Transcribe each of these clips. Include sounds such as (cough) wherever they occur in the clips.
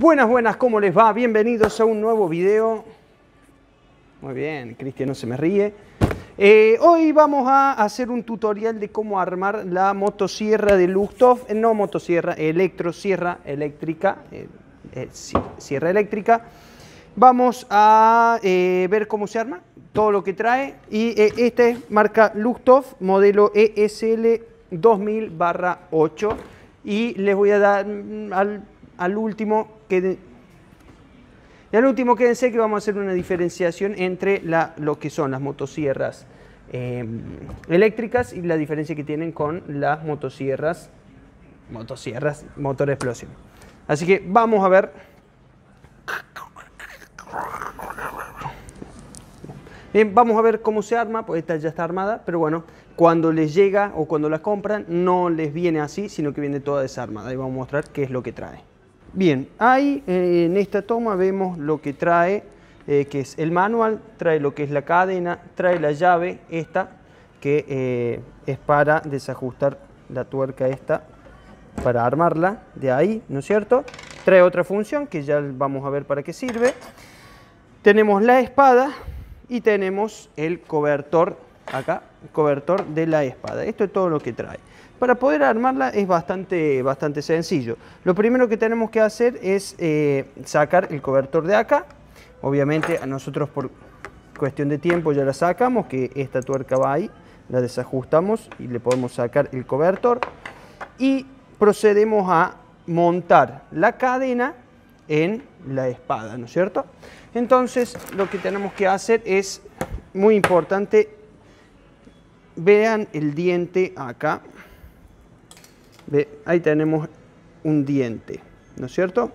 Buenas, buenas, ¿cómo les va? Bienvenidos a un nuevo video. Muy bien, Cristian no se me ríe. Eh, hoy vamos a hacer un tutorial de cómo armar la motosierra de Luxtoff, eh, no motosierra, electrosierra eléctrica, eh, sierra eléctrica. Vamos a ver cómo se arma, todo lo que trae. Y este es marca Luxtoff, modelo ESL 2000-8. Y les voy a dar mm, al al último, que al último quédense que vamos a hacer una diferenciación entre lo que son las motosierras em, eléctricas y la diferencia que tienen con las motosierras, motosierras, motor explosión. Así que vamos a ver. Bien, vamos a ver cómo se arma, pues esta ya está armada, pero bueno, cuando les llega o cuando la compran no les viene así, sino que viene toda desarmada. Y vamos a mostrar qué es lo que trae. Bien, ahí eh, en esta toma vemos lo que trae, eh, que es el manual, trae lo que es la cadena, trae la llave esta, que eh, es para desajustar la tuerca esta, para armarla de ahí, ¿no es cierto? Trae otra función que ya vamos a ver para qué sirve. Tenemos la espada y tenemos el cobertor acá, cobertor de la espada. Esto es todo lo que trae. Para poder armarla es bastante, bastante sencillo. Lo primero que tenemos que hacer es eh, sacar el cobertor de acá. Obviamente a nosotros por cuestión de tiempo ya la sacamos, que esta tuerca va ahí, la desajustamos y le podemos sacar el cobertor. Y procedemos a montar la cadena en la espada, ¿no es cierto? Entonces lo que tenemos que hacer es, muy importante, vean el diente acá, ahí tenemos un diente, ¿no es cierto?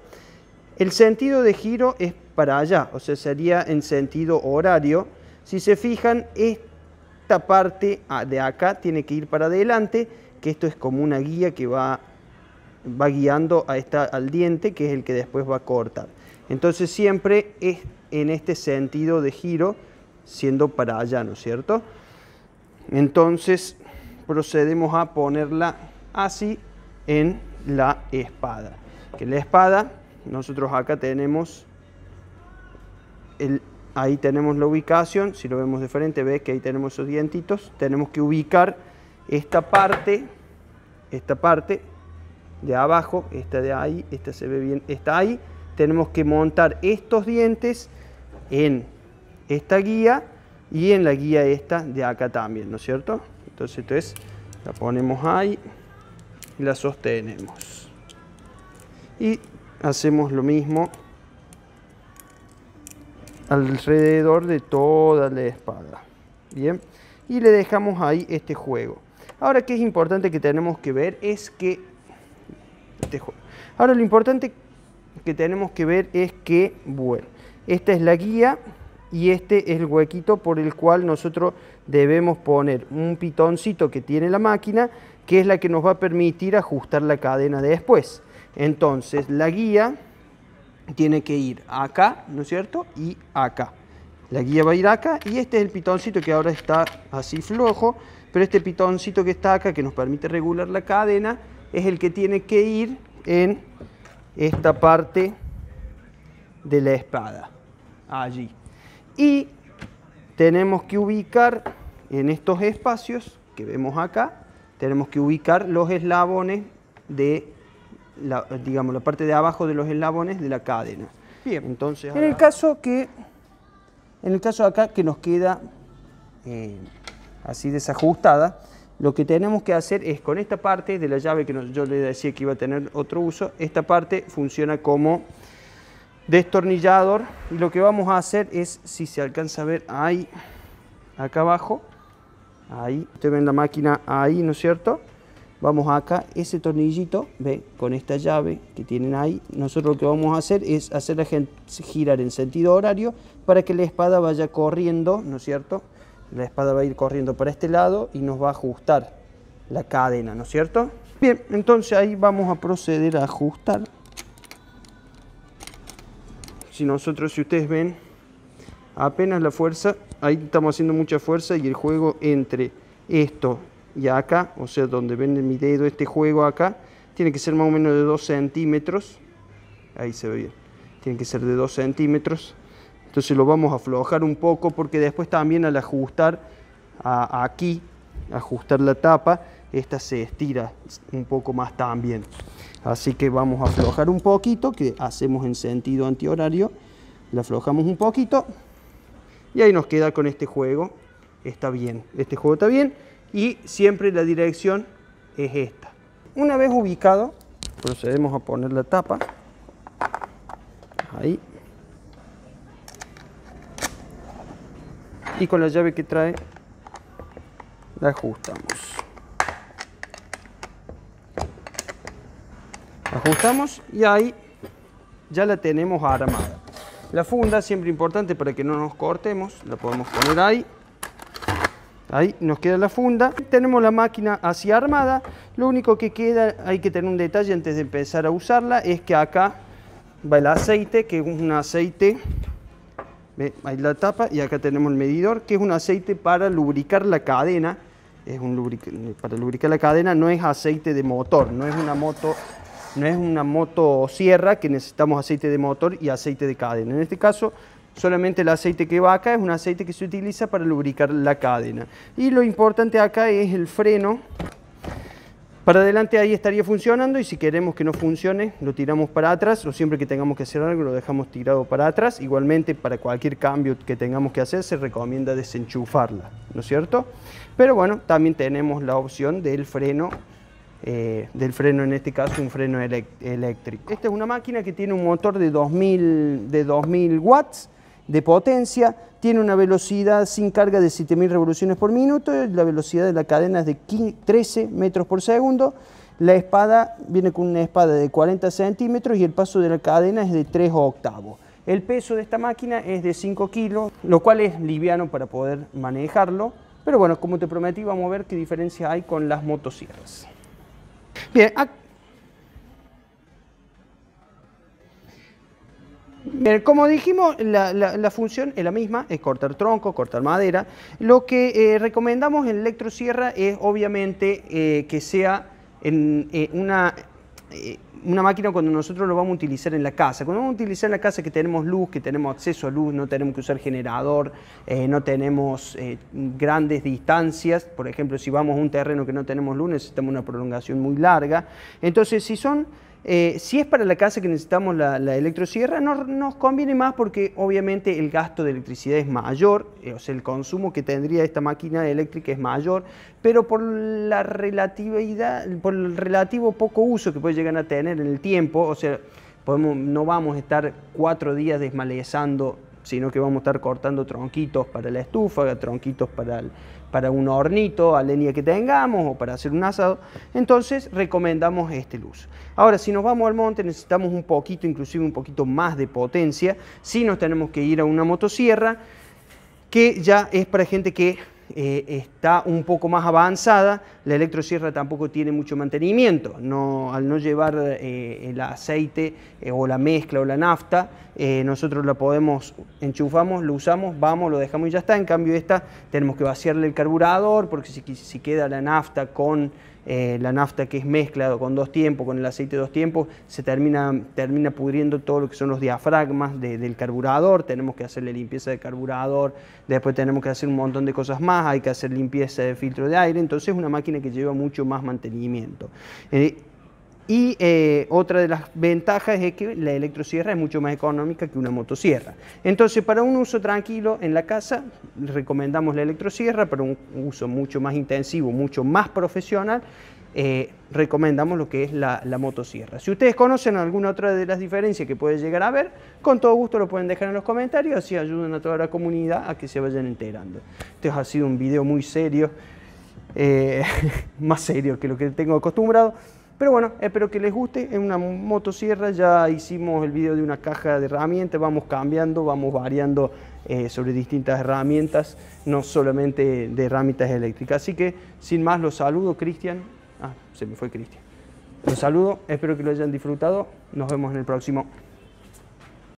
El sentido de giro es para allá, o sea, sería en sentido horario. Si se fijan, esta parte de acá tiene que ir para adelante, que esto es como una guía que va, va guiando a esta, al diente, que es el que después va a cortar. Entonces siempre es en este sentido de giro, siendo para allá, ¿no es cierto? Entonces procedemos a ponerla así en la espada. Que la espada, nosotros acá tenemos, el, ahí tenemos la ubicación, si lo vemos de frente, ve que ahí tenemos esos dientitos, tenemos que ubicar esta parte, esta parte de abajo, esta de ahí, esta se ve bien, está ahí, tenemos que montar estos dientes en esta guía y en la guía esta de acá también, ¿no es cierto? Entonces, entonces la ponemos ahí y la sostenemos. Y hacemos lo mismo alrededor de toda la espada. Bien, y le dejamos ahí este juego. Ahora, que es importante que tenemos que ver es que... Este Ahora, lo importante que tenemos que ver es que, bueno, esta es la guía y este es el huequito por el cual nosotros debemos poner un pitoncito que tiene la máquina que es la que nos va a permitir ajustar la cadena de después. Entonces, la guía tiene que ir acá, ¿no es cierto? Y acá. La guía va a ir acá y este es el pitoncito que ahora está así flojo, pero este pitoncito que está acá, que nos permite regular la cadena, es el que tiene que ir en esta parte de la espada, allí. Y tenemos que ubicar en estos espacios que vemos acá, tenemos que ubicar los eslabones de, la, digamos, la parte de abajo de los eslabones de la cadena. Bien, entonces... En el caso que, en el caso acá que nos queda eh, así desajustada, lo que tenemos que hacer es con esta parte de la llave que yo le decía que iba a tener otro uso, esta parte funciona como destornillador y lo que vamos a hacer es, si se alcanza a ver ahí, acá abajo, ahí, ustedes ven la máquina ahí, ¿no es cierto? Vamos acá, ese tornillito, ve, con esta llave que tienen ahí, nosotros lo que vamos a hacer es hacerla girar en sentido horario para que la espada vaya corriendo, ¿no es cierto? La espada va a ir corriendo para este lado y nos va a ajustar la cadena, ¿no es cierto? Bien, entonces ahí vamos a proceder a ajustar. Si nosotros, si ustedes ven, apenas la fuerza ahí estamos haciendo mucha fuerza y el juego entre esto y acá, o sea, donde ven mi dedo, este juego acá, tiene que ser más o menos de 2 centímetros, ahí se ve bien. Tiene que ser de 2 centímetros. Entonces lo vamos a aflojar un poco porque después también al ajustar aquí, ajustar la tapa, esta se estira un poco más también. Así que vamos a aflojar un poquito, que hacemos en sentido antihorario. La aflojamos un poquito y ahí nos queda con este juego. Está bien, este juego está bien y siempre la dirección es esta. Una vez ubicado, procedemos a poner la tapa. Ahí. Y con la llave que trae, la ajustamos. Ajustamos y ahí ya la tenemos armada. La funda, siempre importante para que no nos cortemos, la podemos poner ahí. Ahí nos queda la funda. Tenemos la máquina así armada. Lo único que queda, hay que tener un detalle antes de empezar a usarla, es que acá va el aceite, que es un aceite, ¿ve? ahí la tapa, y acá tenemos el medidor, que es un aceite para lubricar la cadena. Es un para lubricar la cadena, no es aceite de motor, no es una moto no es una moto sierra que necesitamos aceite de motor y aceite de cadena. En este caso, solamente el aceite que va acá es un aceite que se utiliza para lubricar la cadena. Y lo importante acá es el freno. Para adelante ahí estaría funcionando y si queremos que no funcione lo tiramos para atrás o siempre que tengamos que hacer algo lo dejamos tirado para atrás. Igualmente para cualquier cambio que tengamos que hacer se recomienda desenchufarla, ¿no es cierto? Pero bueno, también tenemos la opción del freno eh, del freno, en este caso un freno eléctrico. Esta es una máquina que tiene un motor de 2000, de 2000 watts de potencia, tiene una velocidad sin carga de 7000 revoluciones por minuto, la velocidad de la cadena es de 13 metros por segundo, la espada viene con una espada de 40 centímetros y el paso de la cadena es de 3 octavos. El peso de esta máquina es de 5 kilos, lo cual es liviano para poder manejarlo, pero bueno, como te prometí, vamos a ver qué diferencia hay con las motosierras. Bien, como dijimos, la, función es la misma, es cortar tronco, cortar madera. Lo que eh, recomendamos en electrosierra es obviamente eh, que sea en, eh, una una máquina cuando nosotros lo vamos a utilizar en la casa. Cuando vamos a utilizar en la casa que tenemos luz, que tenemos acceso a luz, no tenemos que usar generador, eh, no tenemos eh, grandes distancias, por ejemplo, si vamos a un terreno que no tenemos luz, necesitamos una prolongación muy larga. Entonces, si son eh, si es para la casa que necesitamos la, electrosierra, no, nos conviene más porque obviamente el gasto de electricidad es mayor, eh, o sea, el consumo que tendría esta máquina eléctrica es mayor, pero por la relatividad, por el relativo poco uso que puede llegar a tener en el tiempo, o sea, no vamos a estar cuatro días desmalezando, sino que vamos a estar cortando tronquitos para la estufa, tronquitos para el, para un hornito a leña que tengamos o para hacer un asado, entonces recomendamos este luz. Ahora, si nos vamos al monte necesitamos un poquito, inclusive un poquito más de potencia, si nos tenemos que ir a una motosierra, que ya es para gente que eh, está un poco más avanzada, la electrosierra tampoco tiene mucho mantenimiento, no, al no llevar eh, el aceite eh, o la mezcla o la nafta, nosotros la podemos, enchufamos, lo usamos, vamos, lo dejamos y ya está, en cambio esta tenemos que vaciarle el carburador porque si, si queda la nafta con eh, la nafta que es mezclado con dos tiempos, con el aceite de dos tiempos, se termina, termina pudriendo todo lo que son los diafragmas del carburador, tenemos que hacerle limpieza de carburador, después tenemos que hacer un montón de cosas más, hay que hacer limpieza de filtro de aire, entonces es una máquina que lleva mucho más mantenimiento. Eh, y eh, otra de las ventajas es que la electrosierra es mucho más económica que una motosierra. Entonces, para un uso tranquilo en la casa, recomendamos la electrosierra, para un uso mucho más intensivo, mucho más profesional, eh, recomendamos lo que es la, la, motosierra. Si ustedes conocen alguna otra de las diferencias que puede llegar a ver, con todo gusto lo pueden dejar en los comentarios, así ayudan a toda la comunidad a que se vayan enterando. Este ha sido un video muy serio, eh, (laughs) más serio que lo que tengo acostumbrado. Pero bueno, espero que les guste. En una motosierra ya hicimos el video de una caja de herramientas, vamos cambiando, vamos variando eh, sobre distintas herramientas, no solamente de herramientas eléctricas. Así que sin más los saludo, Cristian. Ah, se me fue Cristian. Los saludo, espero que lo hayan disfrutado. Nos vemos en el próximo.